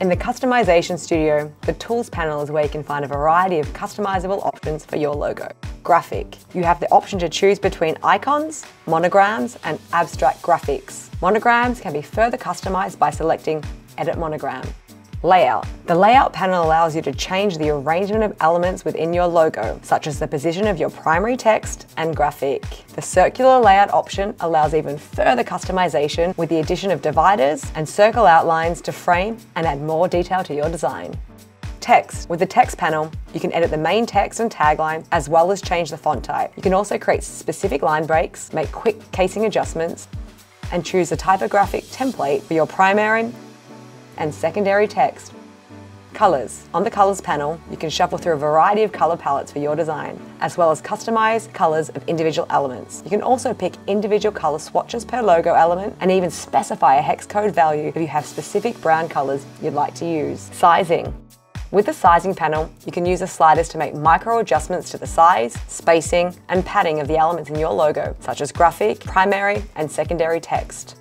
In the Customization Studio, the Tools panel is where you can find a variety of customizable options for your logo. Graphic. You have the option to choose between icons, monograms, and abstract graphics. Monograms can be further customized by selecting Edit Monogram. Layout. The Layout panel allows you to change the arrangement of elements within your logo, such as the position of your primary text and graphic. The Circular Layout option allows even further customization with the addition of dividers and circle outlines to frame and add more detail to your design. Text. With the text panel, you can edit the main text and tagline as well as change the font type. You can also create specific line breaks, make quick casing adjustments, and choose a typographic template for your primary and secondary text. Colours. On the Colours panel, you can shuffle through a variety of colour palettes for your design, as well as customise colours of individual elements. You can also pick individual colour swatches per logo element and even specify a hex code value if you have specific brown colours you'd like to use. Sizing. With the sizing panel, you can use the sliders to make micro adjustments to the size, spacing, and padding of the elements in your logo, such as graphic, primary, and secondary text.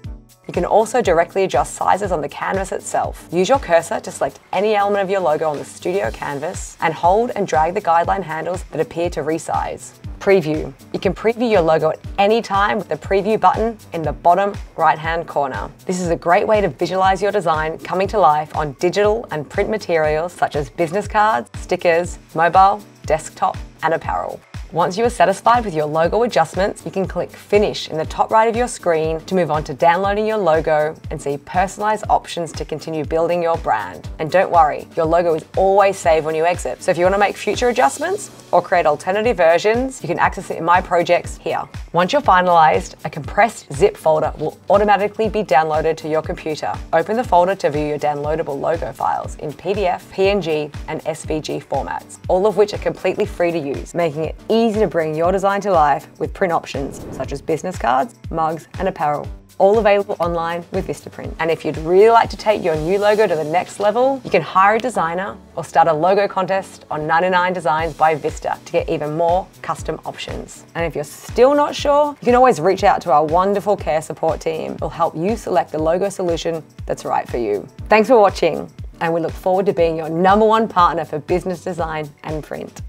You can also directly adjust sizes on the canvas itself. Use your cursor to select any element of your logo on the studio canvas and hold and drag the guideline handles that appear to resize. Preview. You can preview your logo at any time with the preview button in the bottom right hand corner. This is a great way to visualize your design coming to life on digital and print materials such as business cards, stickers, mobile, desktop, and apparel. Once you are satisfied with your logo adjustments, you can click Finish in the top right of your screen to move on to downloading your logo and see personalized options to continue building your brand. And don't worry, your logo is always saved when you exit. So if you want to make future adjustments or create alternative versions, you can access it in My Projects here. Once you're finalized, a compressed zip folder will automatically be downloaded to your computer. Open the folder to view your downloadable logo files in PDF, PNG, and SVG formats, all of which are completely free to use, making it easy easy to bring your design to life with print options such as business cards, mugs, and apparel all available online with Vistaprint. And if you'd really like to take your new logo to the next level, you can hire a designer or start a logo contest on 99 Designs by Vista to get even more custom options. And if you're still not sure, you can always reach out to our wonderful care support team. It'll help you select the logo solution that's right for you. Thanks for watching, and we look forward to being your number one partner for business design and print.